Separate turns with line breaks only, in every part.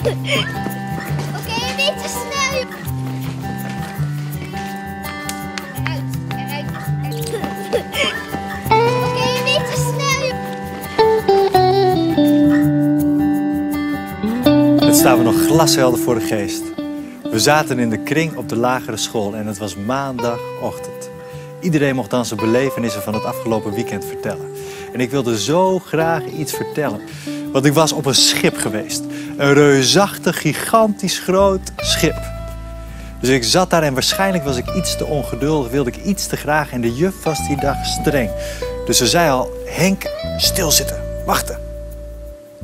Oké, niet te snel. Eruit, eruit. Oké, niet te snel.
Het staan we nog glashelder voor de geest. We zaten in de kring op de lagere school en het was maandagochtend. Iedereen mocht dan zijn belevenissen van het afgelopen weekend vertellen. En ik wilde zo graag iets vertellen. Want ik was op een schip geweest. Een reusachtig, gigantisch groot schip. Dus ik zat daar en waarschijnlijk was ik iets te ongeduldig, wilde ik iets te graag. En de juf was die dag streng. Dus ze zei al, Henk, stilzitten, wachten.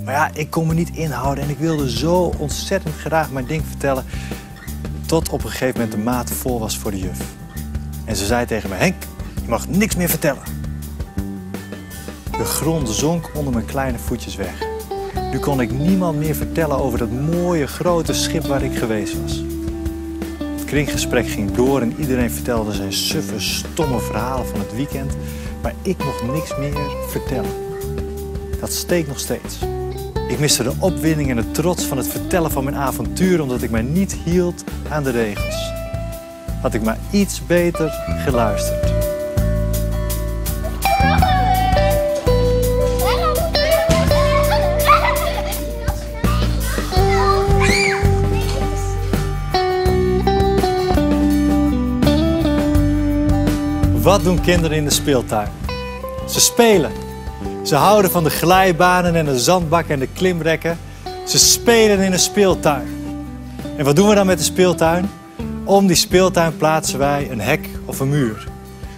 Maar ja, ik kon me niet inhouden en ik wilde zo ontzettend graag mijn ding vertellen. Tot op een gegeven moment de maat vol was voor de juf. En ze zei tegen me, Henk, je mag niks meer vertellen. De grond zonk onder mijn kleine voetjes weg. Nu kon ik niemand meer vertellen over dat mooie grote schip waar ik geweest was. Het kringgesprek ging door en iedereen vertelde zijn suffe, stomme verhalen van het weekend. Maar ik mocht niks meer vertellen. Dat steekt nog steeds. Ik miste de opwinding en de trots van het vertellen van mijn avontuur omdat ik mij niet hield aan de regels. Had ik maar iets beter geluisterd. Wat doen kinderen in de speeltuin? Ze spelen. Ze houden van de glijbanen en de zandbakken en de klimrekken. Ze spelen in een speeltuin. En wat doen we dan met de speeltuin? Om die speeltuin plaatsen wij een hek of een muur.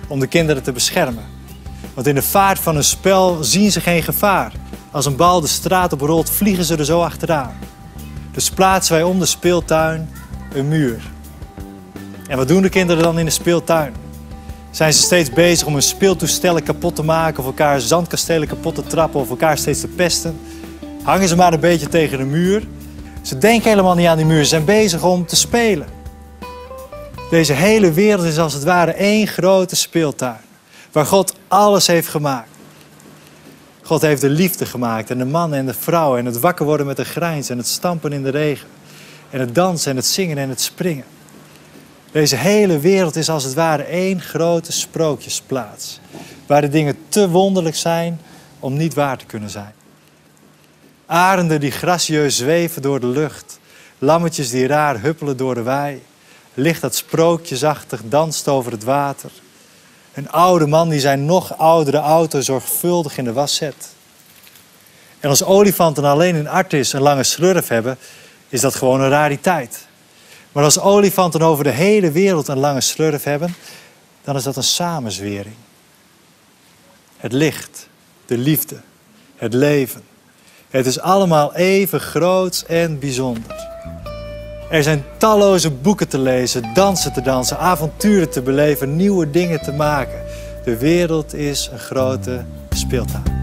Om de kinderen te beschermen. Want in de vaart van een spel zien ze geen gevaar. Als een bal de straat op rolt, vliegen ze er zo achteraan. Dus plaatsen wij om de speeltuin een muur. En wat doen de kinderen dan in de speeltuin? Zijn ze steeds bezig om hun speeltoestellen kapot te maken... of elkaar zandkastelen kapot te trappen of elkaar steeds te pesten? Hangen ze maar een beetje tegen de muur? Ze denken helemaal niet aan die muur, ze zijn bezig om te spelen. Deze hele wereld is als het ware één grote speeltuin. Waar God alles heeft gemaakt. God heeft de liefde gemaakt en de man en de vrouw... en het wakker worden met een grijns en het stampen in de regen. En het dansen en het zingen en het springen. Deze hele wereld is als het ware één grote sprookjesplaats. Waar de dingen te wonderlijk zijn om niet waar te kunnen zijn. Arenden die gracieus zweven door de lucht. Lammetjes die raar huppelen door de wei. Licht dat sprookjesachtig danst over het water. Een oude man die zijn nog oudere auto zorgvuldig in de was zet. En als olifanten alleen in Artis een lange slurf hebben, is dat gewoon een rariteit. Maar als olifanten over de hele wereld een lange slurf hebben, dan is dat een samenzwering. Het licht, de liefde, het leven. Het is allemaal even groot en bijzonder. Er zijn talloze boeken te lezen, dansen te dansen, avonturen te beleven, nieuwe dingen te maken. De wereld is een grote speeltuin.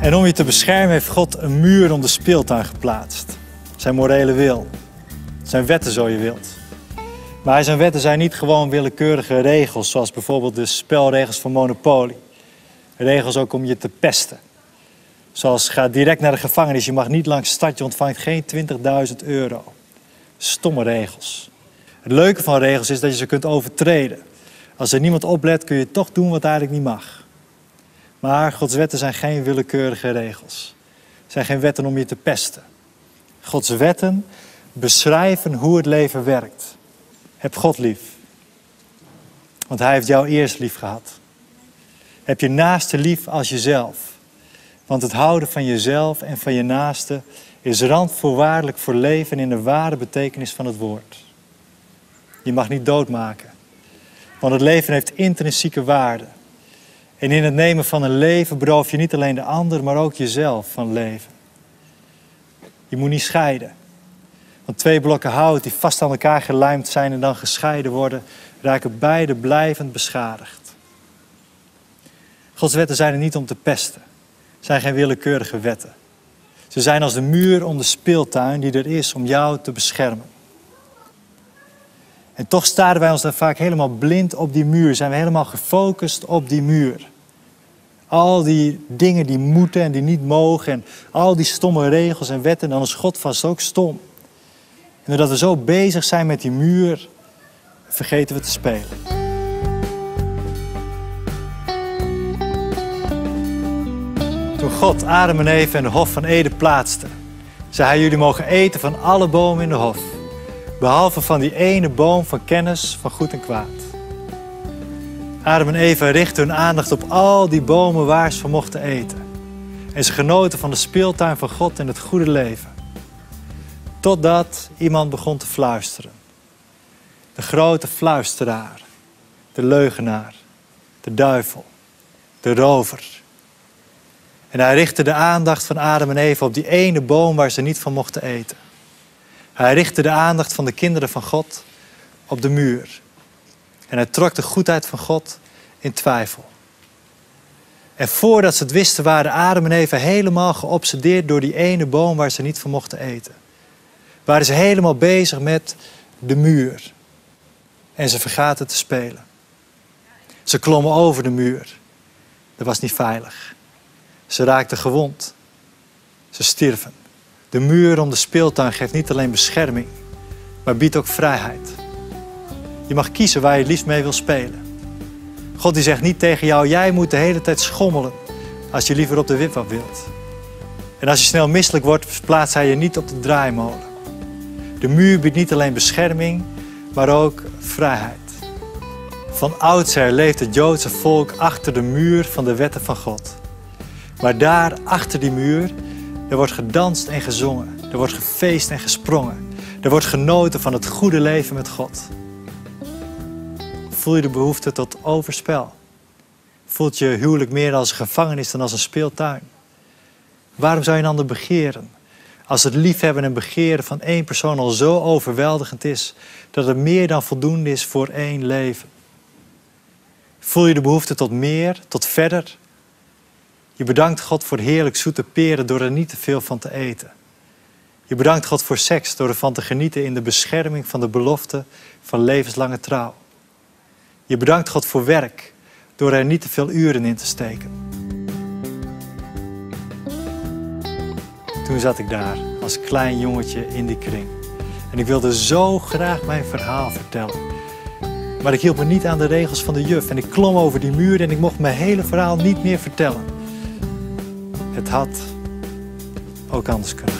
En om je te beschermen heeft God een muur om de speeltuin geplaatst. Zijn morele wil. Zijn wetten, zo je wilt. Maar zijn wetten zijn niet gewoon willekeurige regels, zoals bijvoorbeeld de spelregels van Monopoly. Regels ook om je te pesten. Zoals ga direct naar de gevangenis, je mag niet langs stad, je ontvangt geen 20.000 euro. Stomme regels. Het leuke van regels is dat je ze kunt overtreden. Als er niemand oplet, kun je toch doen wat eigenlijk niet mag. Maar Gods wetten zijn geen willekeurige regels. Zijn geen wetten om je te pesten. Gods wetten beschrijven hoe het leven werkt. Heb God lief. Want Hij heeft jou eerst lief gehad. Heb je naaste lief als jezelf. Want het houden van jezelf en van je naaste is randvoorwaardelijk voor leven in de ware betekenis van het woord. Je mag niet doodmaken. Want het leven heeft intrinsieke waarde. En in het nemen van een leven beroof je niet alleen de ander, maar ook jezelf van leven. Je moet niet scheiden. Want twee blokken hout die vast aan elkaar gelijmd zijn en dan gescheiden worden, raken beide blijvend beschadigd. Gods wetten zijn er niet om te pesten. zijn geen willekeurige wetten. Ze zijn als de muur om de speeltuin die er is om jou te beschermen. En toch staren wij ons dan vaak helemaal blind op die muur. Zijn we helemaal gefocust op die muur. Al die dingen die moeten en die niet mogen. En al die stomme regels en wetten. En dan is God vast ook stom. En doordat we zo bezig zijn met die muur, vergeten we te spelen. Toen God Adam en Eva in de hof van Eden plaatste, zei hij: Jullie mogen eten van alle bomen in de hof, behalve van die ene boom van kennis van goed en kwaad. Adam en Eva richtten hun aandacht op al die bomen waar ze van mochten eten. En ze genoten van de speeltuin van God en het goede leven. Totdat iemand begon te fluisteren. De grote fluisteraar, de leugenaar, de duivel, de rover. En hij richtte de aandacht van Adam en Eva op die ene boom waar ze niet van mochten eten. Hij richtte de aandacht van de kinderen van God op de muur. En hij trok de goedheid van God in twijfel. En voordat ze het wisten, waren Adam en Eva helemaal geobsedeerd door die ene boom waar ze niet van mochten eten. Waren ze helemaal bezig met de muur. En ze vergaten te spelen. Ze klommen over de muur. Dat was niet veilig. Ze raakten gewond. Ze stierven. De muur om de speeltuin geeft niet alleen bescherming, maar biedt ook vrijheid. Je mag kiezen waar je het liefst mee wil spelen. God die zegt niet tegen jou, jij moet de hele tijd schommelen als je liever op de wipwap wilt. En als je snel misselijk wordt, plaatst hij je niet op de draaimolen. De muur biedt niet alleen bescherming, maar ook vrijheid. Van oudsher leeft het Joodse volk achter de muur van de wetten van God. Maar daar, achter die muur, er wordt gedanst en gezongen. Er wordt gefeest en gesprongen. Er wordt genoten van het goede leven met God. Voel je de behoefte tot overspel? Voelt je huwelijk meer als een gevangenis dan als een speeltuin? Waarom zou je een ander begeren? Als het liefhebben en begeren van één persoon al zo overweldigend is dat het meer dan voldoende is voor één leven. Voel je de behoefte tot meer, tot verder? Je bedankt God voor heerlijk zoete peren door er niet te veel van te eten. Je bedankt God voor seks door ervan te genieten in de bescherming van de belofte van levenslange trouw. Je bedankt God voor werk door er niet te veel uren in te steken. Toen zat ik daar als klein jongetje in die kring. En ik wilde zo graag mijn verhaal vertellen. Maar ik hield me niet aan de regels van de juf en ik klom over die muur en ik mocht mijn hele verhaal niet meer vertellen. Het had ook anders kunnen